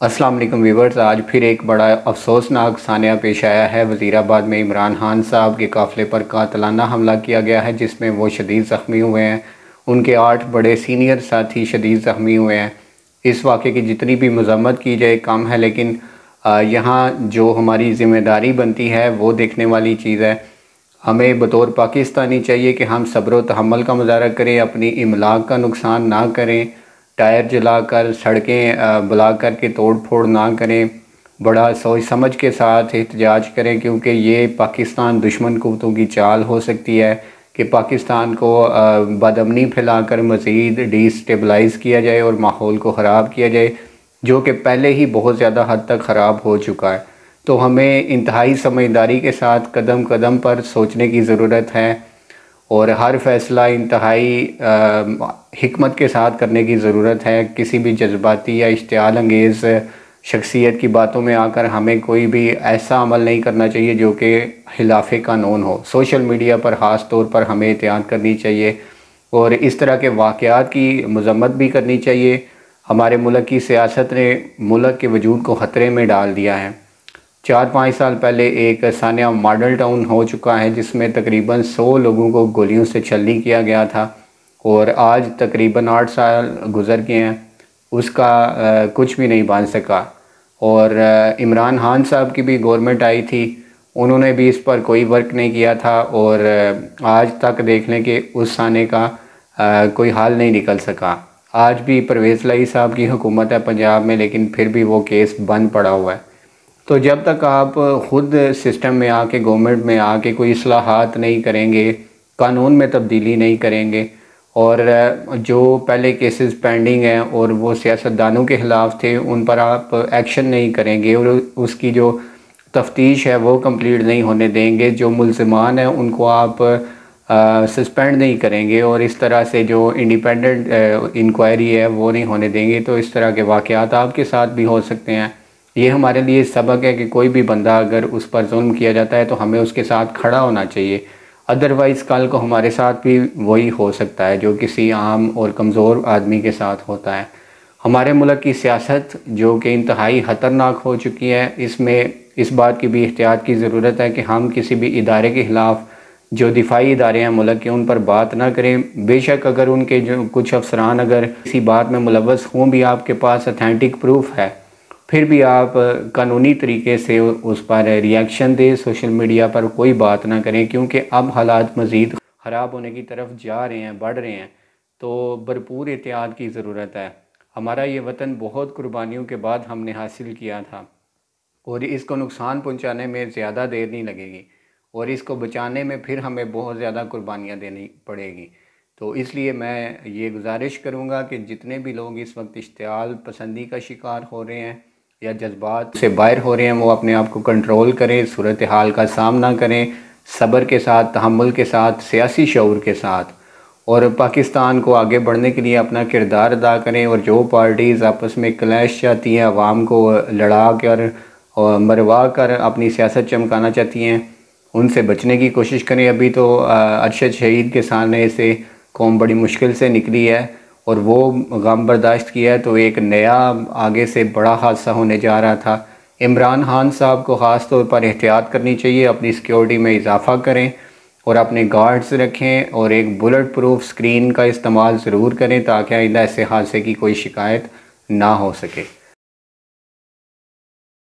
अस्सलाम वालेकुम आज फिर एक बड़ा अफसोसनाक सानिया पेश आया है। वज़ीराबाद में इमरान खान साहब के काफ़िले पर कातलाना हमला किया गया है, जिसमें वो शदीद ज़ख्मी हुए हैं। उनके आठ बड़े सीनियर साथी शदीद ज़ख्मी हुए हैं। इस वाक़े की जितनी भी मजम्मत की जाए, कम है, लेकिन यहाँ जो हमारी ज़िम्मेदारी बनती है, वो देखने वाली चीज़ है। हमें बतौर पाकिस्तानी चाहिए कि हम सब्र तहमल का मुजाहरा करें, अपनी इमलाक का नुकसान ना करें। टायर जलाकर, सड़कें बुला कर के तोड़ फोड़ ना करें। बड़ा सोच समझ के साथ एहतजाज करें, क्योंकि ये पाकिस्तान दुश्मन कुतों की चाल हो सकती है कि पाकिस्तान को बदमनी फैलाकर मज़ीद डिस्टेबलाइज़ किया जाए और माहौल को ख़राब किया जाए, जो कि पहले ही बहुत ज़्यादा हद तक ख़राब हो चुका है। तो हमें इंतहाई समझदारी के साथ कदम कदम पर सोचने की ज़रूरत है। और हर फैसला इंतहाई हमत के साथ करने की ज़रूरत है। किसी भी जज्बाती या इश्तियाल अंगेज़ शख्सियत की बातों में आकर हमें कोई भी ऐसा अमल नहीं करना चाहिए जो कि खिलाफ कानून हो। सोशल मीडिया पर ख़ास तौर पर हमें एहतियात करनी चाहिए और इस तरह के वाक़ात की मजम्मत भी करनी चाहिए। हमारे मुल्क की सियासत ने मुल्क के वजूद को ख़तरे में डाल दिया है। चार पाँच साल पहले एक सानिया मॉडल टाउन हो चुका है जिसमें तकरीबन सौ लोगों को गोलियों से छलनी किया गया था और आज तकरीबन आठ साल गुज़र गए हैं। उसका आ, कुछ भी नहीं बन सका। और इमरान खान साहब की भी गवर्नमेंट आई थी। उन्होंने भी इस पर कोई वर्क नहीं किया था और आज तक देख लें कि उस साने का आ, कोई हाल नहीं निकल सका। आज भी परवेज़ लाई साहब की हुकूमत है पंजाब में लेकिन फिर भी वो केस बंद पड़ा हुआ है। तो जब तक आप ख़ुद सिस्टम में आके, गवर्नमेंट में आके कोई असलाहत नहीं करेंगे, कानून में तब्दीली नहीं करेंगे, और जो पहले केसेस पेंडिंग हैं और वो सियासतदानों के ख़िलाफ़ थे, उन पर आप एक्शन नहीं करेंगे और उसकी जो तफ्तीश है वो कंप्लीट नहीं होने देंगे। जो मुलजमान हैं, उनको आप सस्पेंड नहीं करेंगे और इस तरह से जो इंडिपेंडेंट इंक्वायरी है वो नहीं होने देंगे। तो इस तरह के वाक़ात आपके साथ भी हो सकते हैं। ये हमारे लिए सबक है कि कोई भी बंदा अगर उस पर जुल्म किया जाता है तो हमें उसके साथ खड़ा होना चाहिए। अदरवाइज़ कल को हमारे साथ भी वही हो सकता है, जो किसी आम और कमज़ोर आदमी के साथ होता है। हमारे मुल्क की सियासत, जो कि इंतहाई ख़तरनाक हो चुकी है, इसमें इस बात की भी एहतियात की ज़रूरत है कि हम किसी भी इदारे के ख़िलाफ़, जो दिफाई इदारे हैं मुल्क के, उन पर बात ना करें। बेशक अगर उनके जो कुछ अफसरान अगर किसी बात में मुलवस हों भी आपके पास अथेंटिक प्रूफ है फिर भी आप कानूनी तरीके से उस पर रिएक्शन दें सोशल मीडिया पर कोई बात ना करें, क्योंकि अब हालात मज़ीद ख़राब होने की तरफ़ जा रहे हैं, बढ़ रहे हैं। तो भरपूर एहतियात की ज़रूरत है। हमारा ये वतन बहुत कुर्बानियों के बाद हमने हासिल किया था। और इसको नुकसान पहुँचाने में ज़्यादा देर नहीं लगेगी। और इसको बचाने में फिर हमें बहुत ज़्यादा कुर्बानियाँ देनी पड़ेगी। तो इसलिए मैं ये गुजारिश करूँगा कि जितने भी लोग इस वक्त इश्तियाल पसंदी का शिकार हो रहे हैं या जज्बात से बाहर हो रहे हैं, वो अपने आप को कंट्रोल करें सूरत हाल का सामना करें, सब्र के साथ तहमुल के साथ, सियासी शौर के साथ। और पाकिस्तान को आगे बढ़ने के लिए अपना किरदार अदा करें और जो पार्टीज़ आपस में क्लैश चाहती हैं, आवाम को लड़ा कर और मरवा कर अपनी सियासत चमकाना चाहती हैं, उनसे बचने की कोशिश करें। अभी तो अरशद शहीद के सामने से कौम बड़ी मुश्किल से निकली है। और वो गम बर्दाश्त किया तो एक नया आगे से बड़ा हादसा होने जा रहा था। इमरान खान साहब को ख़ास तौर पर एहतियात करनी चाहिए, अपनी सिक्योरिटी में इजाफ़ा करें और अपने गार्ड्स रखें और एक बुलेट प्रूफ स्क्रीन का इस्तेमाल ज़रूर करें ताकि आइंदा ऐसे हादसे की कोई शिकायत ना हो सके।